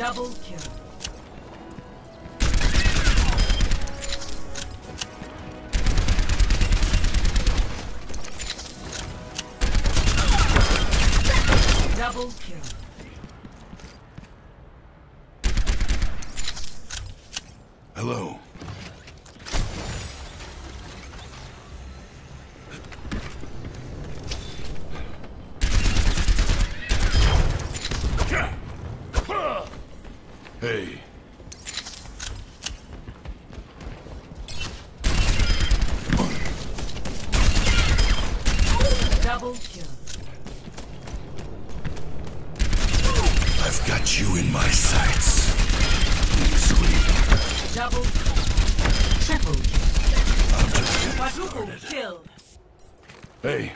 Double kill. Double kill. Hello. Hey. Double kill. I've got you in my sights. Sleep. Double kill. Triple kill. Quadruple kill. Hey,